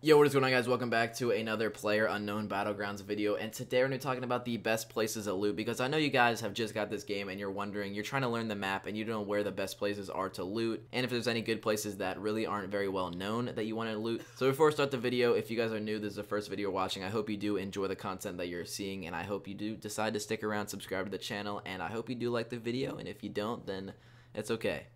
Yo, what is going on guys? Welcome back to another Player Unknown Battlegrounds video, and today we're going to be talking about the best places to loot, because I know you guys have just got this game and you're wondering, you're trying to learn the map and you don't know where the best places are to loot, and if there's any good places that really aren't very well known that you want to loot. So before we start the video, if you guys are new, this is the first video watching, I hope you do enjoy the content that you're seeing, and I hope you do decide to stick around, subscribe to the channel, and I hope you do like the video, and if you don't, then it's okay.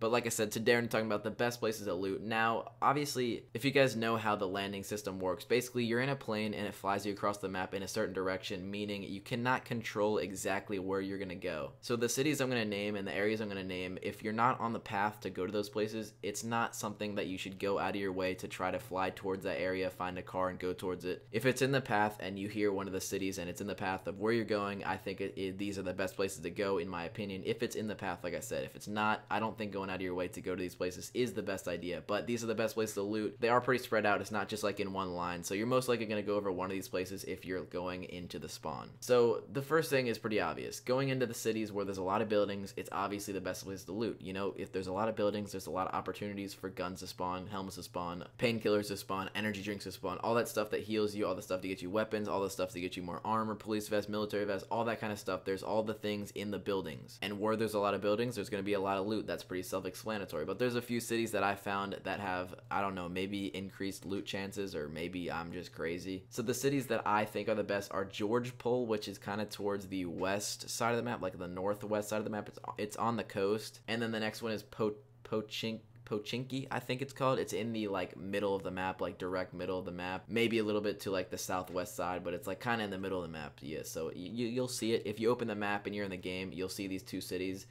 But like I said, to we're talking about the best places to loot. Now, obviously, if you guys know how the landing system works, basically you're in a plane and it flies you across the map in a certain direction, meaning you cannot control exactly where you're going to go. So the cities I'm going to name and the areas I'm going to name, if you're not on the path to go to those places, it's not something that you should go out of your way to try to fly towards that area, find a car and go towards it. If it's in the path and you hear one of the cities and it's in the path of where you're going, I think it, it, these are the best places to go in my opinion. If it's in the path, like I said, if it's not, I don't think going out of your way to go to these places is the best idea. But these are the best places to loot. They are pretty spread out. It's not just like in one line. So you're most likely going to go over one of these places if you're going into the spawn. So the first thing is pretty obvious. Going into the cities where there's a lot of buildings, it's obviously the best place to loot. You know, if there's a lot of buildings, there's a lot of opportunities for guns to spawn, helmets to spawn, painkillers to spawn, energy drinks to spawn, all that stuff that heals you, all the stuff to get you weapons, all the stuff to get you more armor, police vest, military vest, all that kind of stuff. There's all the things in the buildings. And where there's a lot of buildings, there's going to be a lot of loot. That's pretty self-explanatory. But there's a few cities that I found that have, I don't know, maybe increased loot chances or maybe I'm just crazy. So the cities that I think are the best are Georgopol, which is kind of towards the west side of the map, like the northwest side of the map. It's, it's on the coast. And then the next one is po Pochink Pochinki, I think it's called. It's in the like middle of the map, like direct middle of the map. Maybe a little bit to like the southwest side, but it's like kind of in the middle of the map. Yeah, so you, you'll see it. If you open the map and you're in the game, you'll see these two cities.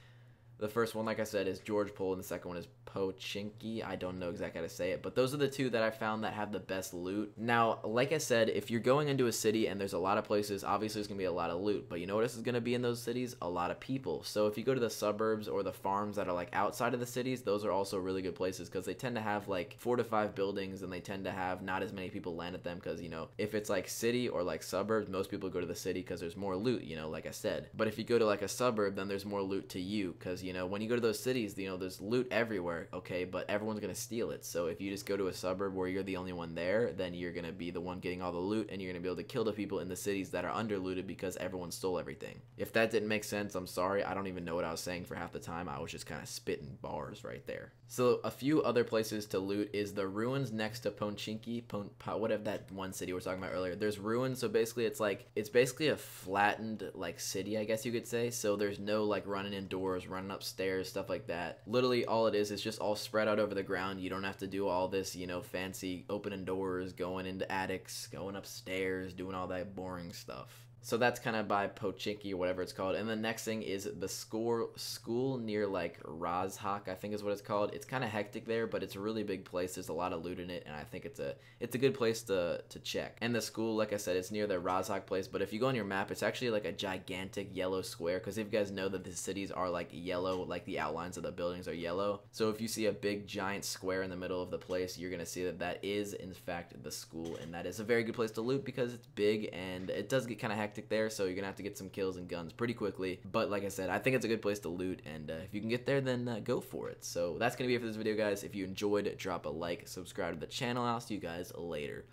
The first one, like I said, is Georgopol, and the second one is Pochinki. I don't know exactly how to say it, but those are the two that I found that have the best loot. Now, like I said, if you're going into a city and there's a lot of places, obviously there's going to be a lot of loot, but you know what else is going to be in those cities? A lot of people. So if you go to the suburbs or the farms that are like outside of the cities, those are also really good places because they tend to have like four to five buildings and they tend to have not as many people land at them because, you know, if it's like city or like suburbs, most people go to the city because there's more loot, you know, like I said. But if you go to like a suburb, then there's more loot to you because, you know, when you go to those cities, you know, there's loot everywhere, okay, but everyone's to steal it. So if you just go to a suburb where you're the only one there, then you're to be the one getting all the loot and you're to be able to kill the people in the cities that are under looted because everyone stole everything. If that didn't make sense, I'm sorry. I don't even know what I was saying for half the time. I was just kind of spitting bars right there. So a few other places to loot is the ruins next to Ponchinki, Pon, whatever that one city we are talking about earlier. There's ruins, so basically it's like it's basically a flattened like city, I guess you could say. So there's no like running indoors, running upstairs, stuff like that. Literally all it is is just all spread out over the ground. You don't have to do all this, you know, fancy opening doors, going into attics, going upstairs, doing all that boring stuff. So that's kind of by Pochinki or whatever it's called. And the next thing is the school school near like Rozhok, I think is what it's called. It's kind of hectic there, but it's a really big place. There's a lot of loot in it, and I think it's a it's a good place to to check. And the school, like I said, it's near the Rozhok place. But if you go on your map, it's actually like a gigantic yellow square. Because if you guys know that the cities are like yellow, like the outlines of the buildings are yellow. So if you see a big giant square in the middle of the place, you're gonna see that that is in fact the school, and that is a very good place to loot because it's big and it does get kind of hectic tactic there, so you're gonna have to get some kills and guns pretty quickly. But like I said, I think it's a good place to loot, and uh, if you can get there, then uh, go for it. So that's gonna be it for this video, guys. If you enjoyed, drop a like, subscribe to the channel. I'll see you guys later.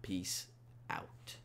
Peace out.